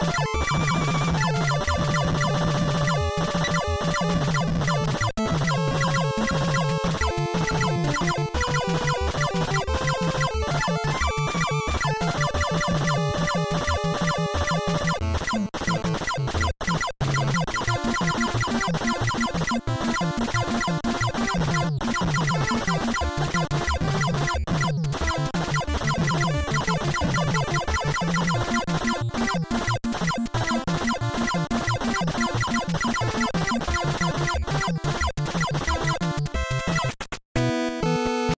Bye. Thank you.